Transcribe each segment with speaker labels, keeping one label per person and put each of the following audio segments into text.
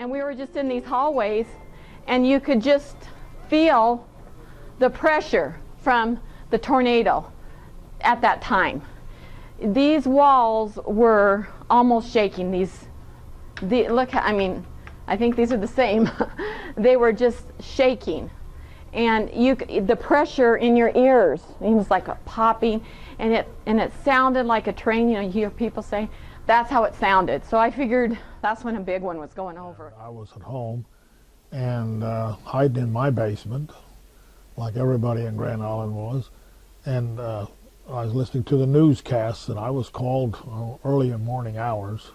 Speaker 1: And we were just in these hallways and you could just feel the pressure from the tornado at that time. These walls were almost shaking. These, the, look, I mean, I think these are the same. they were just shaking. And you, the pressure in your ears, it was like a popping, and it, and it sounded like a train. You know, you hear people say, that's how it sounded. So I figured that's when a big one was going over.
Speaker 2: I was at home and uh, hiding in my basement, like everybody in Grand Island was, and uh, I was listening to the newscasts, and I was called uh, early in morning hours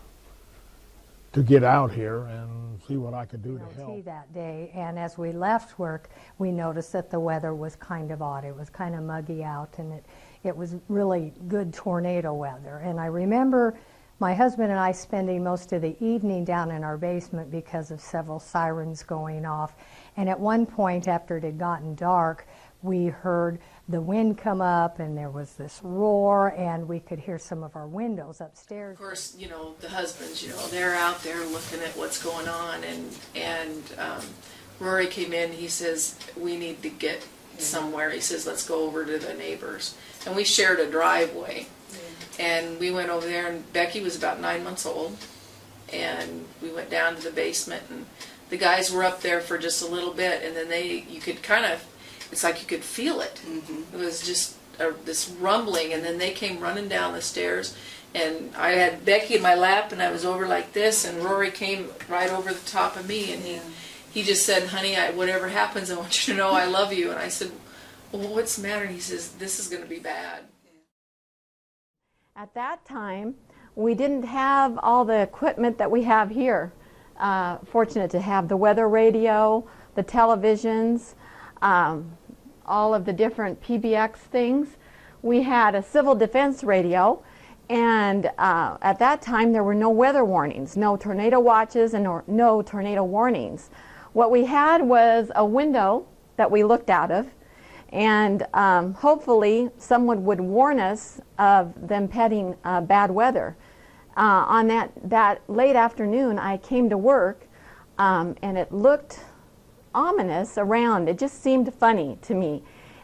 Speaker 2: to get out here and see what I could do to help.
Speaker 3: that day, and as we left work, we noticed that the weather was kind of odd. It was kind of muggy out, and it it was really good tornado weather. And I remember my husband and I spending most of the evening down in our basement because of several sirens going off. And at one point, after it had gotten dark, we heard the wind come up and there was this roar and we could hear some of our windows upstairs.
Speaker 4: Of course, you know, the husbands, you know, they're out there looking at what's going on and, and um, Rory came in, he says, we need to get somewhere. He says, let's go over to the neighbors. And we shared a driveway. And we went over there, and Becky was about nine months old. And we went down to the basement, and the guys were up there for just a little bit, and then they, you could kind of, it's like you could feel it. Mm-hmm. It was just a, this rumbling, and then they came running down the stairs. And I had Becky in my lap, and I was over like this, and Rory came right over the top of me, and he, he just said, "Honey, I, whatever happens, I want you to know I love you." And I said, "Well, what's the matter?" And he says, "This is going to be bad."
Speaker 1: At that time, we didn't have all the equipment that we have here. Uh, fortunate to have the weather radio, the televisions, um, all of the different PBX things. We had a civil defense radio, and uh, at that time there were no weather warnings, no tornado watches, and no, no tornado warnings. What we had was a window that we looked out of, and um, hopefully someone would warn us of them petting uh, bad weather. uh, on that, that late afternoon, I came to work um, and it looked ominous around. It just seemed funny to me.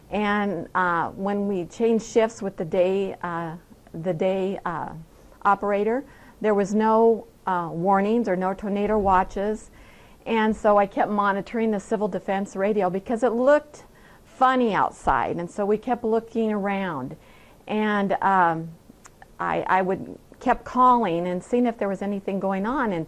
Speaker 1: And uh, when we changed shifts with the day, uh, the day uh, operator, there was no uh, warnings or no tornado watches. And so I kept monitoring the civil defense radio because it looked funny outside. And so we kept looking around. And um, I, I would kept calling and seeing if there was anything going on. And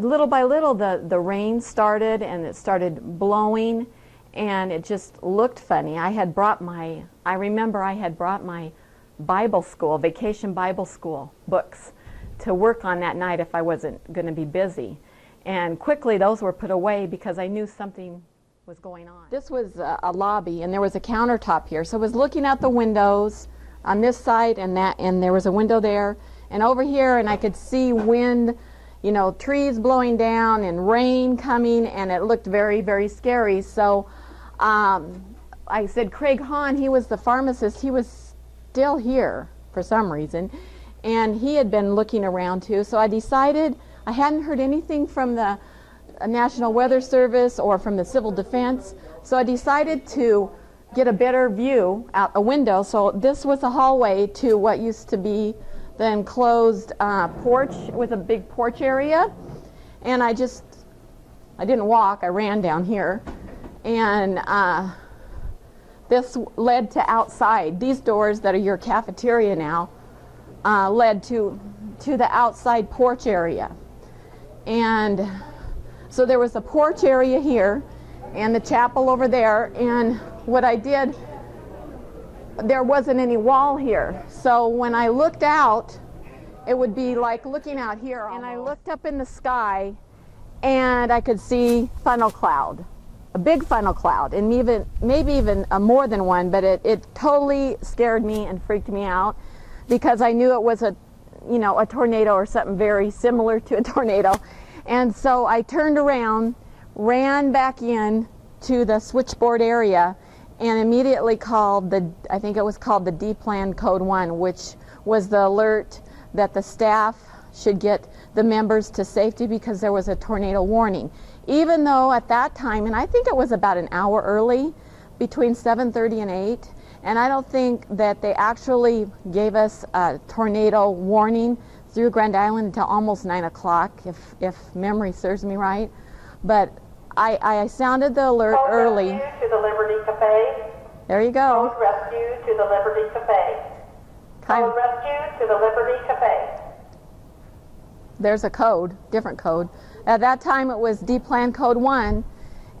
Speaker 1: little by little, the, the rain started and it started blowing and it just looked funny. I had brought my, I remember I had brought my Bible school, vacation Bible school books to work on that night if I wasn't going to be busy. And quickly those were put away because I knew something was going on. This was a, a lobby and there was a countertop here. So I was looking out the windows on this side and that and there was a window there and over here and I could see wind you know, trees blowing down and rain coming, and it looked very, very scary. So um, I said, Craig Hahn, he was the pharmacist, he was still here for some reason, and he had been looking around too. So I decided I hadn't heard anything from the National Weather Service or from the Civil Defense, so I decided to get a better view out a window. So this was a hallway to what used to be the enclosed uh, porch with a big porch area. And I just, I didn't walk, I ran down here. And uh, this led to outside. These doors that are your cafeteria now uh, led to, to the outside porch area. And so there was a porch area here and the chapel over there. And what I did there wasn't any wall here. So when I looked out, it would be like looking out here. Almost. And I looked up in the sky and I could see funnel cloud, a big funnel cloud, and even maybe even a more than one, but it, it totally scared me and freaked me out because I knew it was a, you know, a tornado or something very similar to a tornado. And so I turned around, ran back in to the switchboard area and immediately called the, I think it was called the D-Plan Code 1, which was the alert that the staff should get the members to safety because there was a tornado warning. Even though at that time, and I think it was about an hour early, between 7.30 and 8, and I don't think that they actually gave us a tornado warning through Grand Island until almost 9 o'clock, if, if memory serves me right. But I, I sounded the alert
Speaker 5: Code
Speaker 1: early.
Speaker 5: Rescue to the Liberty Cafe.
Speaker 1: There you go.
Speaker 5: Code Rescue to the Liberty Cafe.
Speaker 1: Kind
Speaker 5: Code Rescue to the Liberty Cafe.
Speaker 1: there's a code, different code. At that time, it was D-Plan Code 1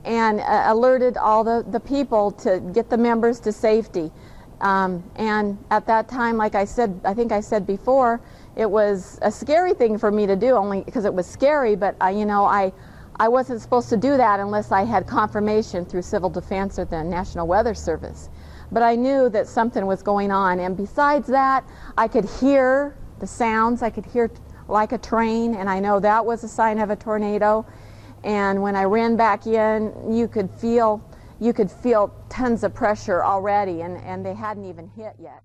Speaker 1: and uh, alerted all the, the people to get the members to safety. Um, and at that time, like I said, I think I said before, it was a scary thing for me to do, only because it was scary, but I, you know, I, I wasn't supposed to do that unless I had confirmation through Civil Defense or the National Weather Service. But I knew that something was going on. And besides that, I could hear the sounds. I could hear like a train, and I know that was a sign of a tornado. And when I ran back in, you could feel you could feel tons of pressure already, and, and they hadn't even hit yet.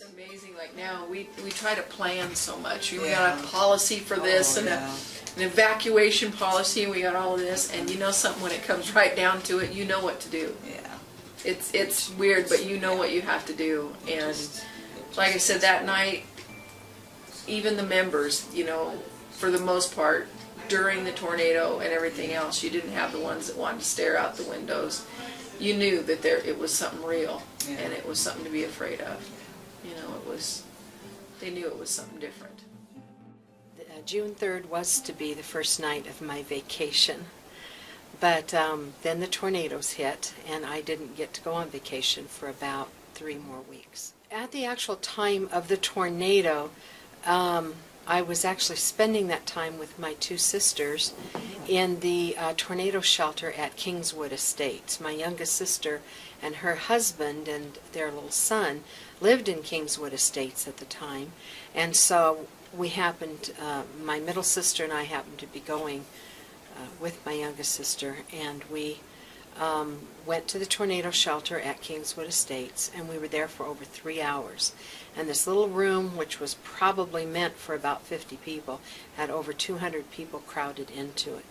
Speaker 4: It's amazing, like now, we, we try to plan so much. We got a policy for this
Speaker 6: Oh,
Speaker 4: and a, an evacuation policy, and we got all of this, and you know something, when it comes right down to it, you know what to do.
Speaker 6: Yeah.
Speaker 4: It's, it's weird, but you know what you have to do, and like I said, that night, even the members, you know, for the most part, during the tornado and everything else, you didn't have the ones that wanted to stare out the windows. You knew that there, it was something real,
Speaker 6: Yeah.
Speaker 4: and it was something to be afraid of. You know, it was, they knew it was something different.
Speaker 7: Uh, June 3rd was to be the first night of my vacation. But um, then the tornadoes hit, and I didn't get to go on vacation for about three more weeks. At the actual time of the tornado, um, I was actually spending that time with my two sisters in the uh, tornado shelter at Kingswood Estates. My youngest sister and her husband and their little son lived in Kingswood Estates at the time, and so we happened, uh, my middle sister and I happened to be going uh, with my youngest sister, and we um, went to the tornado shelter at Kingswood Estates, and we were there for over three hours. And this little room, which was probably meant for about 50 people, had over 200 people crowded into it.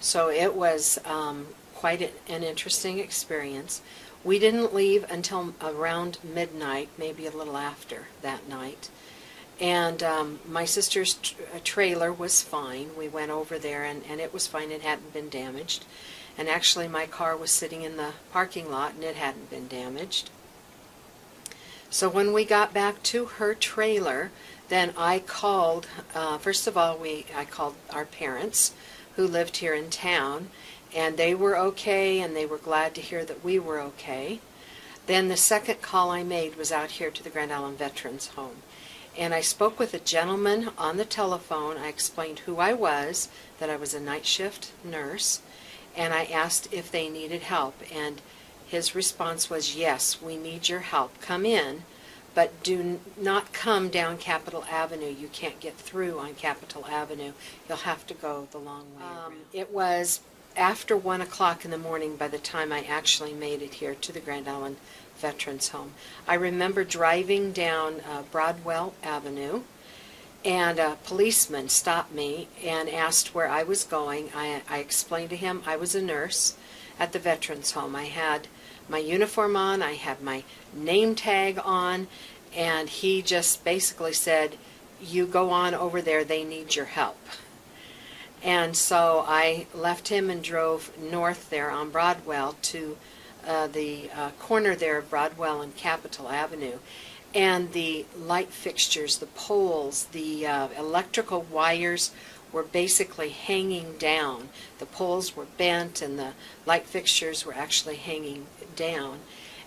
Speaker 7: So it was um, quite an interesting experience. We didn't leave until around midnight, maybe a little after that night. And um, my sister's uh, trailer was fine. We went over there and, and it was fine. It hadn't been damaged. And actually, my car was sitting in the parking lot and it hadn't been damaged. So when we got back to her trailer, then I called, uh, first of all, we I called our parents who lived here in town, and they were okay and they were glad to hear that we were okay. Then the second call I made was out here to the Grand Island Veterans Home. And I spoke with a gentleman on the telephone. I explained who I was, that I was a night shift nurse, and I asked if they needed help. And his response was, Yes, we need your help. Come in, but do not come down Capitol Avenue. You can't get through on Capitol Avenue. You'll have to go the long way. Um, it was after 1 o'clock in the morning by the time I actually made it here to the Grand Island Veterans Home. I remember driving down uh, Broadwell Avenue and a policeman stopped me and asked where I was going. I, I explained to him I was a nurse at the Veterans Home. I had my uniform on, I had my name tag on, and he just basically said, You go on over there, they need your help. And so I left him and drove north there on Broadwell to uh, the uh, corner there of Broadwell and Capitol Avenue. And the light fixtures, the poles, the uh, electrical wires were basically hanging down. The poles were bent and the light fixtures were actually hanging down.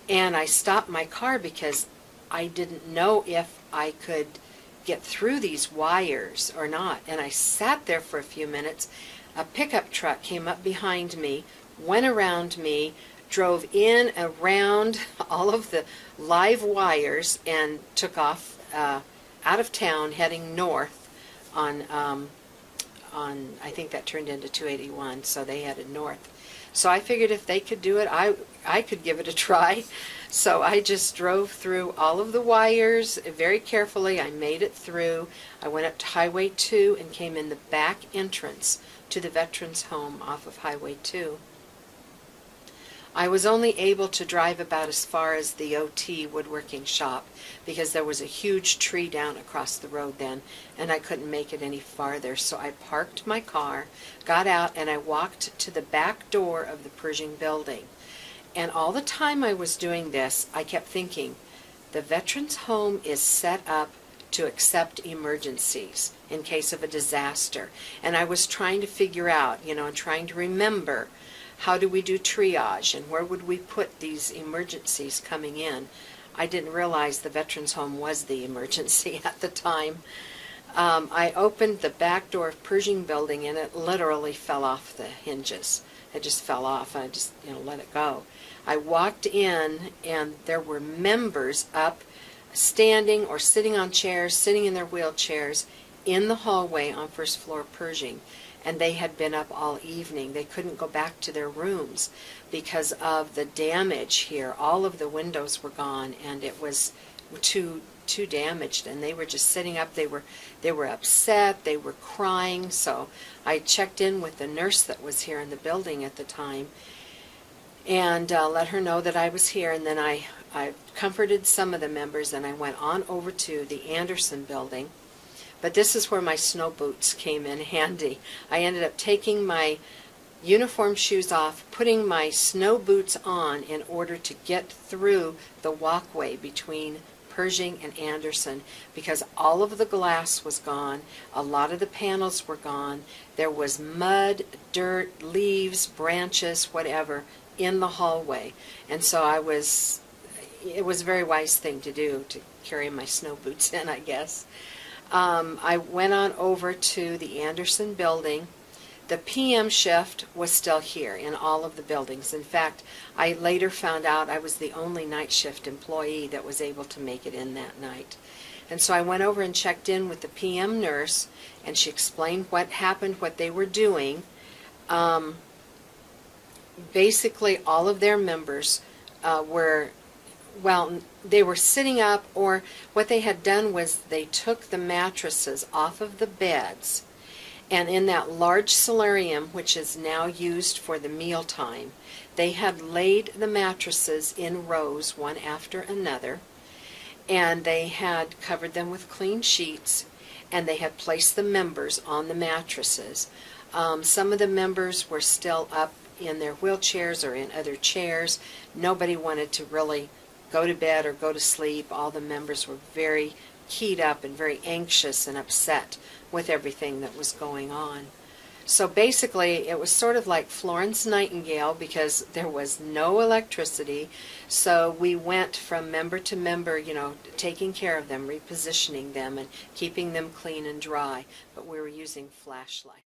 Speaker 7: And I stopped my car because I didn't know if I could get through these wires or not. And I sat there for a few minutes. A pickup truck came up behind me, went around me, drove in around all of the live wires and took off uh, out of town heading north on um, on I think that turned into 281 so they headed north so I figured if they could do it I I could give it a try so I just drove through all of the wires very carefully I made it through I went up to Highway 2 and came in the back entrance to the veterans home off of Highway 2 I was only able to drive about as far as the OT woodworking shop because there was a huge tree down across the road then and I couldn't make it any farther. So I parked my car, got out, and I walked to the back door of the Pershing building. And all the time I was doing this, I kept thinking, the Veterans Home is set up to accept emergencies in case of a disaster. And I was trying to figure out, you know, and trying to remember how do we do triage and where would we put these emergencies coming in. I didn't realize the Veterans Home was the emergency at the time. Um, I opened the back door of Pershing Building and it literally fell off the hinges. It just fell off and I just, you know, let it go. I walked in and there were members up standing or sitting on chairs, sitting in their wheelchairs in the hallway on first floor Pershing and they had been up all evening. They couldn't go back to their rooms because of the damage here. All of the windows were gone, and it was too too damaged. And they were just sitting up. They were they were upset. They were crying. So i checked in with the nurse that was here in the building at the time and uh, let her know that i was here and then i i comforted some of the members and i went on over to the anderson building but this is where my snow boots came in handy. I ended up taking my uniform shoes off, putting my snow boots on in order to get through the walkway between Pershing and Anderson because all of the glass was gone, a lot of the panels were gone, there was mud, dirt, leaves, branches, whatever in the hallway. And so I was, it was a very wise thing to do to carry my snow boots in, I guess. Um, I went on over to the Anderson building. The PM shift was still here in all of the buildings. In fact, I later found out I was the only night shift employee that was able to make it in that night. And so I went over and checked in with the PM nurse, and she explained what happened, what they were doing. Um, basically, all of their members uh, were well, they were sitting up, or what they had done was they took the mattresses off of the beds, and in that large solarium, which is now used for the mealtime, they had laid the mattresses in rows, one after another, and they had covered them with clean sheets, and they had placed the members on the mattresses. Um, some of the members were still up in their wheelchairs or in other chairs. Nobody wanted to really go to bed or go to sleep. All the members were very keyed up and very anxious and upset with everything that was going on. So basically, it was sort of like Florence Nightingale because there was no electricity. So we went from member to member, you know, taking care of them, repositioning them, and keeping them clean and dry. But we were using flashlights.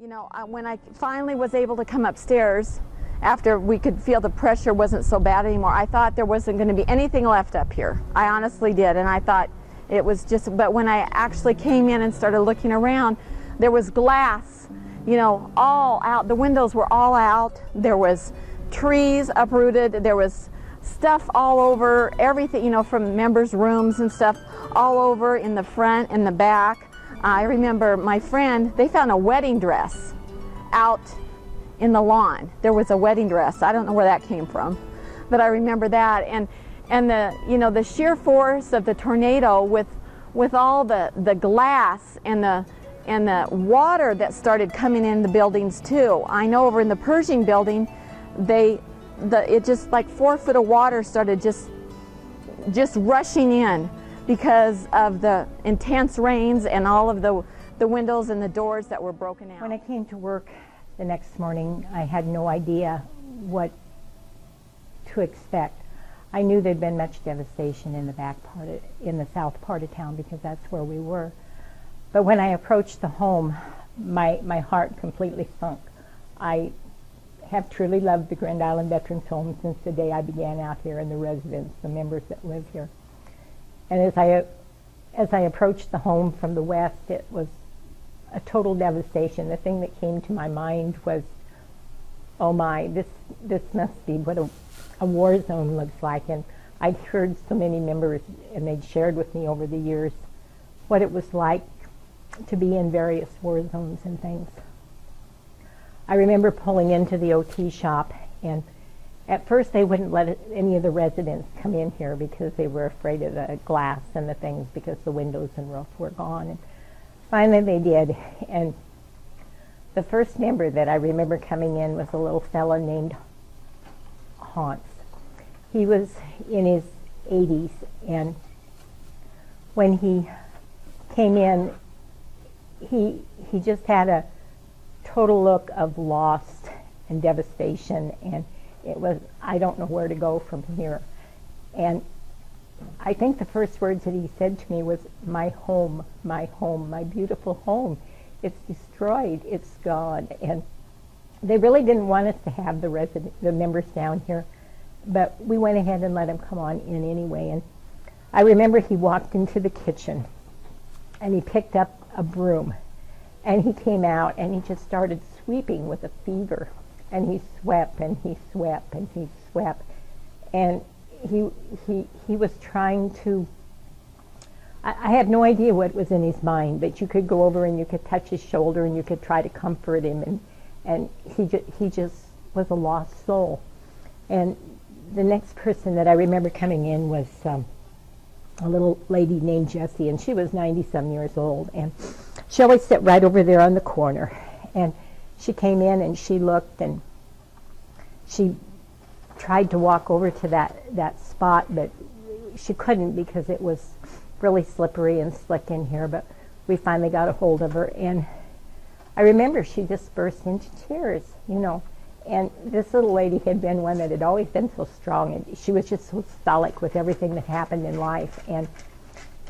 Speaker 1: You know, when I finally was able to come upstairs, after we could feel the pressure wasn't so bad anymore, I thought there wasn't going to be anything left up here. I honestly did. And I thought it was just, but when I actually came in and started looking around, there was glass, you know, all out. The windows were all out. There was trees uprooted. There was stuff all over, everything, you know, from members' rooms and stuff all over in the front and the back. I remember my friend, they found a wedding dress out in the lawn. There was a wedding dress. I don't know where that came from, but I remember that. And and the you know the sheer force of the tornado with with all the the glass and the and the water that started coming in the buildings too. I know over in the Pershing building, they the it just like four foot of water started just just rushing in because of the intense rains and all of the the windows and the doors that were broken out.
Speaker 6: When I came to work the next morning, I had no idea what to expect. I knew there'd been much devastation in the back part, of, in the south part of town because that's where we were. But when I approached the home, my, my heart completely sunk. I have truly loved the Grand Island Veterans Home since the day I began out here and the residents, the members that live here. And as I, as I approached the home from the west, it was a total devastation. The thing that came to my mind was, oh my, this, this must be what a, a war zone looks like. And I'd heard so many members, and they'd shared with me over the years what it was like to be in various war zones and things. I remember pulling into the OT shop, and at first they wouldn't let any of the residents come in here because they were afraid of the glass and the things because the windows and roof were gone. And finally they did, and the first member that I remember coming in was a little fellow named Hans. He was in his 80s, and when he came in, he he just had a total look of loss and devastation, and it was I don't know where to go from here. And I think the first words that he said to me was, "My home, my home, my beautiful home. It's destroyed. It's gone." And they really didn't want us to have the resident, the members down here, but we went ahead and let him come on in anyway. And I remember he walked into the kitchen, and he picked up a broom and he came out and he just started sweeping with a fever. And he swept and he swept and he swept. And he, he, he was trying to, I, have no idea what was in his mind, but you could go over and you could touch his shoulder and you could try to comfort him. And, and he, ju- he just was a lost soul. And the next person that I remember coming in was um, a little lady named Jessie, and she was 90 some years old. And she always sat right over there on the corner. And she came in and she looked and she tried to walk over to that, that spot, but she couldn't because it was really slippery and slick in here. But we finally got a hold of her. And I remember she just burst into tears, you know. And this little lady had been one that had always been so strong, and she was just so stoic with everything that happened in life. And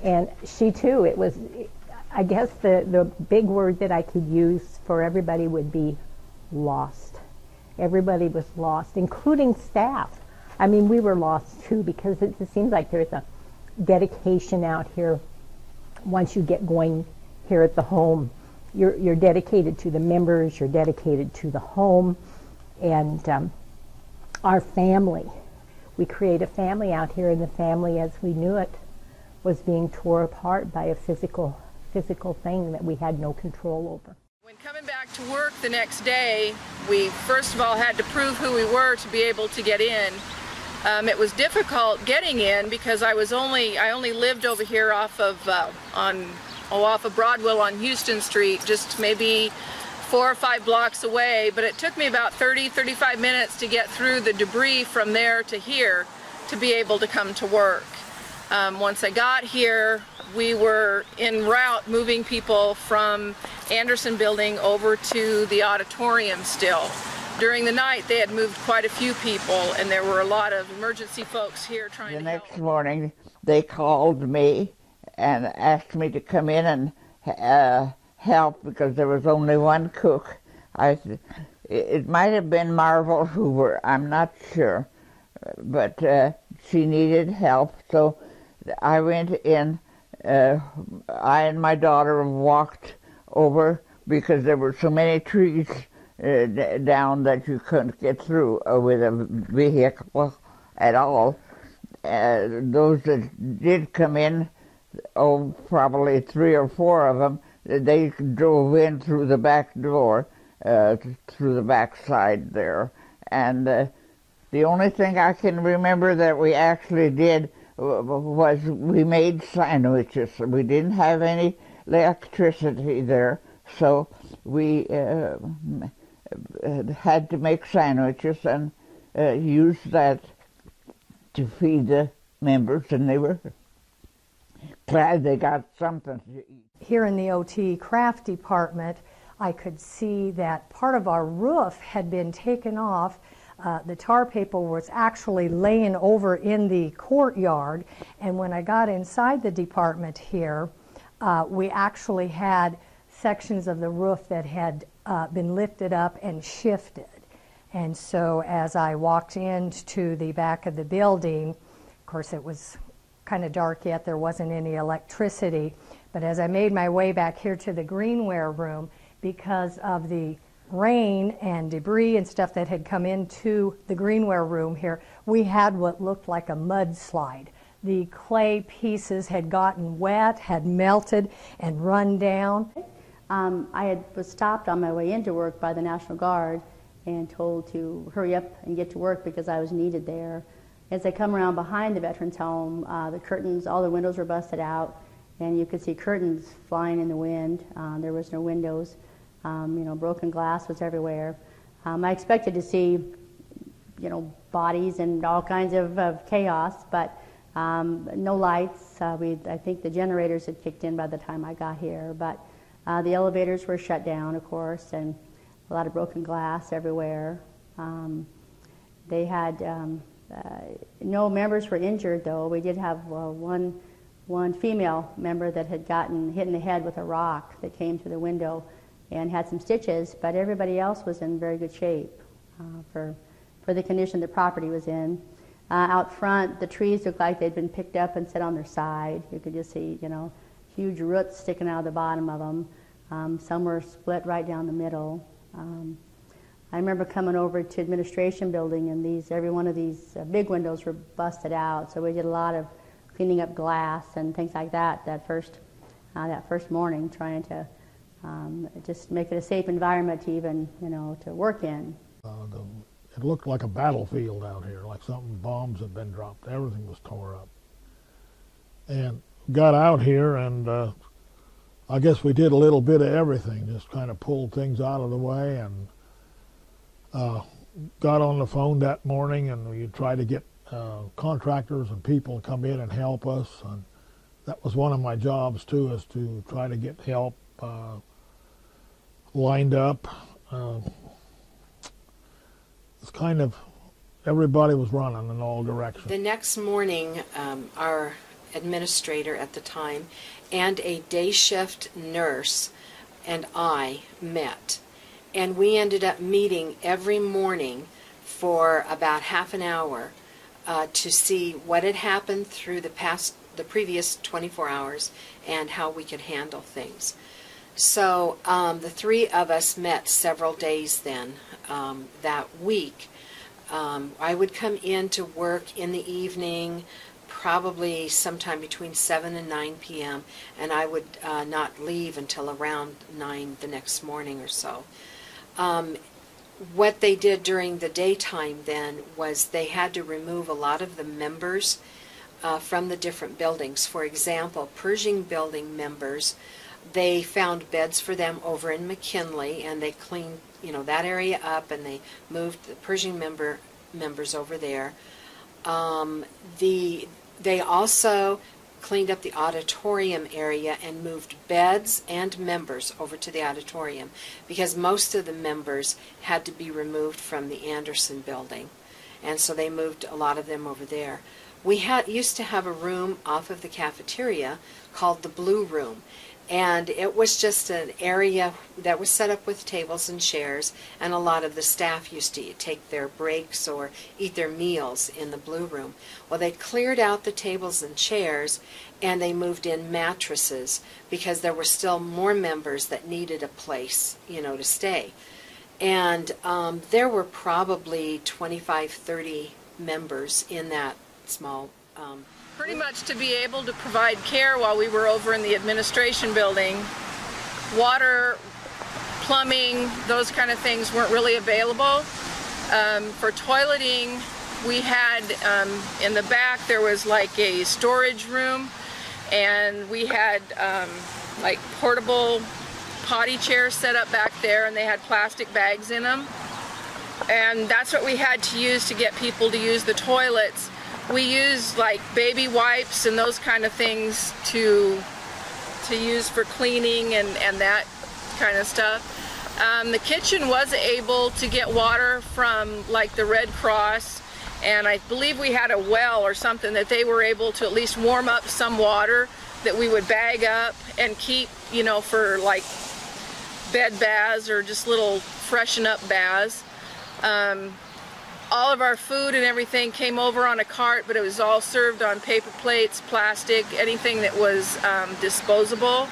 Speaker 6: and she too, it was I guess the, the big word that I could use for everybody would be lost. Everybody was lost, including staff. I mean, we were lost too because it, it seems like there's a dedication out here once you get going here at the home. You're, you're dedicated to the members, you're dedicated to the home, and um, our family. We create a family out here, and the family as we knew it was being torn apart by a physical physical thing that we had no control over.
Speaker 4: When coming back to work the next day, we first of all had to prove who we were to be able to get in. Um, it was difficult getting in because I was only I only lived over here off of uh, on oh, off of Broadwell on Houston Street, just maybe four or five blocks away. But it took me about 30, 35 minutes to get through the debris from there to here to be able to come to work. Um, once I got here, we were en route moving people from Anderson Building over to the auditorium still. During the night, they had moved quite a few people, and there were a lot of emergency folks here trying
Speaker 8: the
Speaker 4: to The
Speaker 8: next
Speaker 4: help.
Speaker 8: morning, they called me and asked me to come in and uh, help because there was only one cook. I, it, it might have been Marvel Hoover, I'm not sure, but uh, she needed help, so I went in uh, I and my daughter walked over because there were so many trees uh, down that you couldn't get through uh, with a vehicle at all. Uh, those that did come in, oh, probably three or four of them, they drove in through the back door, uh, through the back side there. And uh, the only thing I can remember that we actually did was we made sandwiches. We didn't have any electricity there, so we uh, had to make sandwiches and uh, use that to feed the members, and they were glad they got something to eat.
Speaker 3: Here in the OT craft department, I could see that part of our roof had been taken off uh, the tar paper was actually laying over in the courtyard. And when I got inside the department here, uh, we actually had sections of the roof that had uh, been lifted up and shifted. And so as I walked into the back of the building, of course it was kind of dark yet, there wasn't any electricity. But as I made my way back here to the greenware room, because of the rain and debris and stuff that had come into the greenware room here, we had what looked like a mudslide. The clay pieces had gotten wet, had melted, and run down.
Speaker 9: Um, I had, was stopped on my way into work by the National Guard and told to hurry up and get to work because I was needed there. As I come around behind the veterans home, uh, the curtains, all the windows were busted out, and you could see curtains flying in the wind. Uh, there was no windows. Um, you know, broken glass was everywhere. Um, I expected to see, you know, bodies and all kinds of, of chaos, but um, no lights. Uh, we, I think the generators had kicked in by the time I got here, but uh, the elevators were shut down, of course, and a lot of broken glass everywhere. Um, they had um, uh, no members were injured, though. We did have uh, one one female member that had gotten hit in the head with a rock that came through the window and had some stitches, but everybody else was in very good shape uh, for, for the condition the property was in. Uh, out front, the trees looked like they'd been picked up and set on their side. You could just see, you know, huge roots sticking out of the bottom of them. Um, some were split right down the middle. Um, I remember coming over to administration building, and these every one of these uh, big windows were busted out. So we did a lot of cleaning up glass and things like that that first uh, that first morning, trying to um, just make it a safe environment to even you know to work in.
Speaker 2: Uh, the, it looked like a battlefield out here, like something bombs had been dropped. Everything was tore up. And got out here, and uh, I guess we did a little bit of everything. Just kind of pulled things out of the way, and uh, got on the phone that morning, and we tried to get uh, contractors and people to come in and help us. And that was one of my jobs too, is to try to get help uh, lined up. Uh, it's kind of everybody was running in all directions.
Speaker 7: The next morning, um, our administrator at the time and a day shift nurse and I met. And we ended up meeting every morning for about half an hour uh, to see what had happened through the past, the previous 24 hours, and how we could handle things. So um, the three of us met several days then um, that week. Um, I would come in to work in the evening, probably sometime between 7 and 9 p.m., and I would uh, not leave until around 9 the next morning or so. Um, what they did during the daytime then was they had to remove a lot of the members uh, from the different buildings. For example, Pershing building members, they found beds for them over in McKinley and they cleaned you know that area up and they moved the Pershing member members over there. Um, the they also cleaned up the auditorium area and moved beds and members over to the auditorium because most of the members had to be removed from the Anderson building. And so they moved a lot of them over there. We had used to have a room off of the cafeteria called the Blue Room, and it was just an area that was set up with tables and chairs and a lot of the staff used to take their breaks or eat their meals in the blue room. Well they cleared out the tables and chairs and they moved in mattresses because there were still more members that needed a place you know to stay. And um, there were probably 25 30 members in that small um,
Speaker 4: pretty much to be able to provide care while we were over in the administration building. Water, plumbing, those kind of things weren't really available. Um, for toileting, we had um, in the back there was like a storage room and we had um, like portable potty chairs set up back there and they had plastic bags in them and that's what we had to use to get people to use the toilets we use like baby wipes and those kind of things to to use for cleaning and, and that kind of stuff. Um, the kitchen was able to get water from like the Red Cross and I believe we had a well or something that they were able to at least warm up some water that we would bag up and keep, you know, for like bed baths or just little freshen up baths. Um, all of our food and everything came over on a cart, but it was all served on paper plates, plastic, anything that was um, disposable.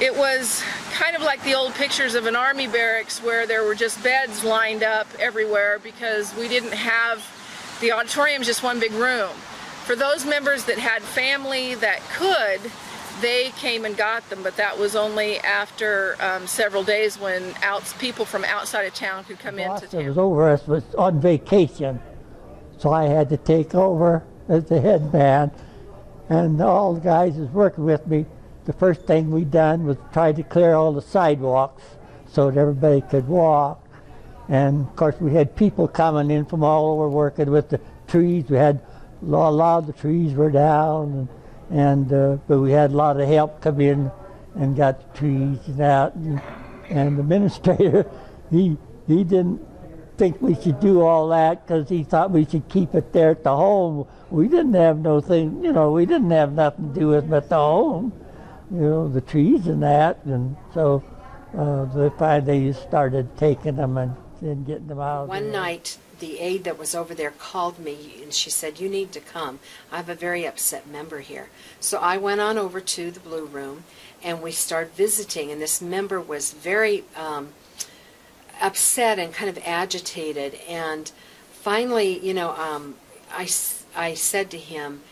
Speaker 4: It was kind of like the old pictures of an army barracks where there were just beds lined up everywhere because we didn't have, the auditorium's just one big room. For those members that had family that could, they came and got them, but that was only after um, several days when outs, people from outside of town could come into town.
Speaker 10: was over us was on vacation, so I had to take over as the head man. And all the guys was working with me. The first thing we done was try to clear all the sidewalks so that everybody could walk. And of course, we had people coming in from all over working with the trees. We had a lot, a lot of the trees were down, and, and uh, but we had a lot of help come in and got the trees and out. And, and the administrator, he he didn't think we should do all that because he thought we should keep it there at the home. We didn't have no thing, you know, we didn't have nothing to do with but the home, you know, the trees and that. And so uh, they finally started taking them and, and getting them out.
Speaker 7: One night, the aide that was over there called me and she said, You need to come. I have a very upset member here. So I went on over to the Blue Room and we started visiting, and this member was very um, upset and kind of agitated. And finally, you know, um, I, I said to him,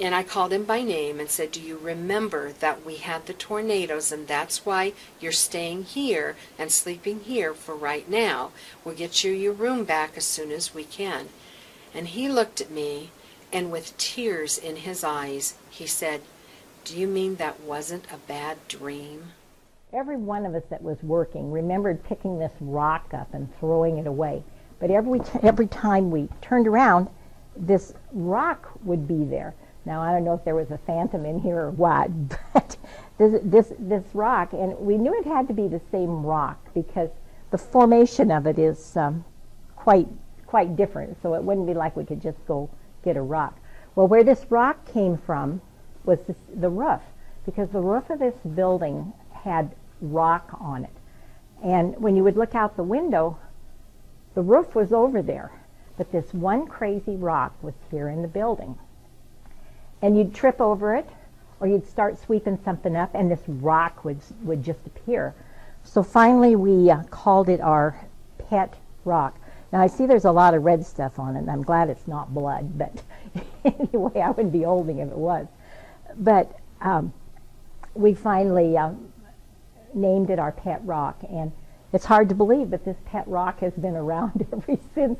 Speaker 7: and I called him by name and said, Do you remember that we had the tornadoes and that's why you're staying here and sleeping here for right now? We'll get you your room back as soon as we can. And he looked at me and with tears in his eyes, he said, Do you mean that wasn't a bad dream?
Speaker 6: Every one of us that was working remembered picking this rock up and throwing it away. But every, every time we turned around, this rock would be there. Now, I don't know if there was a phantom in here or what, but this, this, this rock, and we knew it had to be the same rock because the formation of it is um, quite, quite different. So it wouldn't be like we could just go get a rock. Well, where this rock came from was this, the roof, because the roof of this building had rock on it. And when you would look out the window, the roof was over there, but this one crazy rock was here in the building. And you'd trip over it, or you'd start sweeping something up, and this rock would, would just appear. So finally, we uh, called it our pet rock. Now, I see there's a lot of red stuff on it, and I'm glad it's not blood, but anyway, I wouldn't be holding if it was. But um, we finally uh, named it our pet rock, and it's hard to believe that this pet rock has been around ever since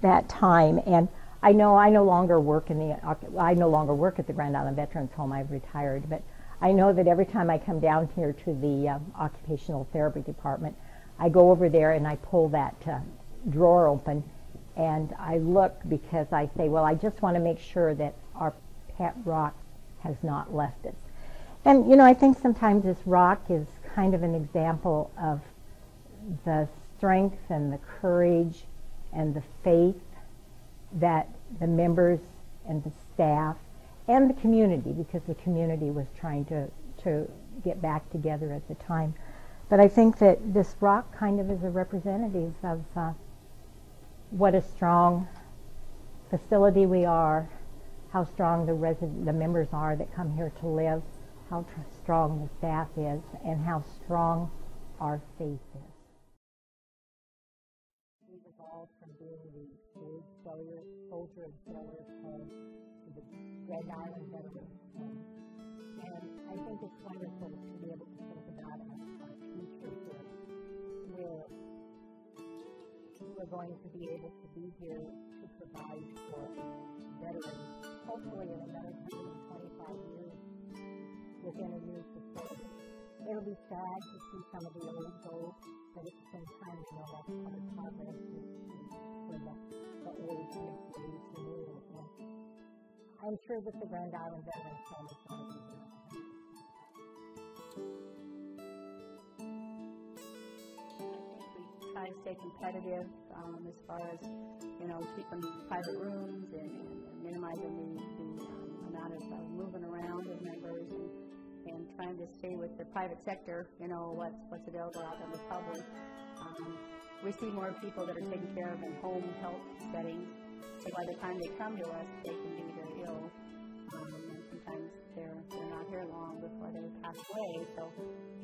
Speaker 6: that time. And I know I no longer work in the I no longer work at the Grand Island Veterans Home. I've retired, but I know that every time I come down here to the uh, occupational therapy department, I go over there and I pull that uh, drawer open, and I look because I say, well, I just want to make sure that our pet rock has not left us. And you know, I think sometimes this rock is kind of an example of the strength and the courage and the faith that the members and the staff and the community, because the community was trying to, to get back together at the time. But I think that this rock kind of is a representative of uh, what a strong facility we are, how strong the, resi- the members are that come here to live, how tr- strong the staff is, and how strong our faith is. Grand Island Veterans. And I think it's wonderful to be able to think about our, our future here, where we're going to be able to be here to provide for veterans, hopefully in another 125 years within a new facility. It'll be sad to see some of the old go, but at the same time, you know, that's part of progress is for the, the old to introduce the new. And I'm sure that the Grand Island Veterans Home is going to be there.
Speaker 11: try to stay competitive um, as far as, you know, keeping private rooms and, and minimizing the, the um, amount of uh, moving around of members and, and trying to stay with the private sector, you know, what's, what's available out in the public. Um, we see more people that are taken care of in home health settings. So by the time they come to us, they can be. Um, sometimes they're, they're not here long before they pass away. So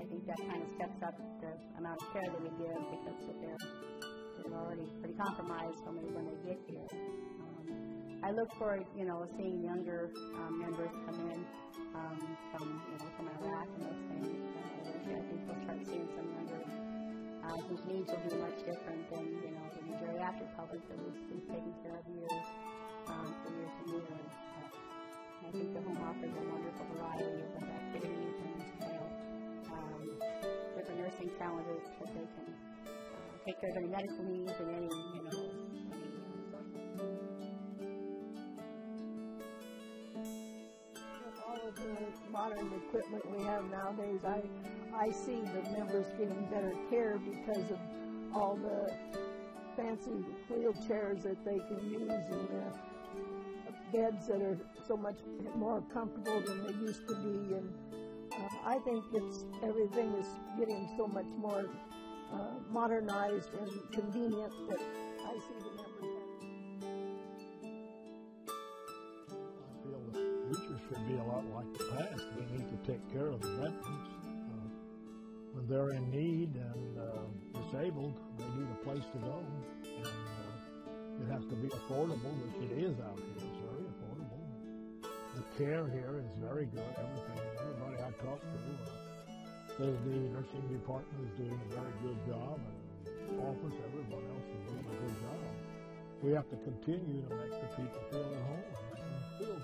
Speaker 11: I think that kind of steps up the amount of care that we give because they're, they're already pretty compromised when they, when they get here. Um, I look for, you know, seeing younger um, members come in um, from, you know, from Iraq and those things. And I think we'll start seeing some younger uh, whose needs will be much different than, you know, the geriatric public that we've, we've taken care of years, um, for years and years. I think the home offers a wonderful variety of activities and, um, different nursing challenges that they can uh, take care of any medical needs and any, you know,
Speaker 12: all of the modern equipment we have nowadays, I, I see the members getting better care because of all the fancy wheelchairs that they can use and the beds that are so much more comfortable than they used to be. And uh, I think it's everything is getting so much more uh, modernized and convenient that I see the members.
Speaker 2: I feel the future should be a lot like the past. We need to take care of the veterans. Uh, when they're in need and uh, disabled, they need a place to go. And uh, it has to be affordable, which it is out here. The care here is very good. Everything, everybody I talk to uh, says the nursing department is doing a very good job, and office, everyone else is doing a good job. We have to continue to make the people feel at home and feel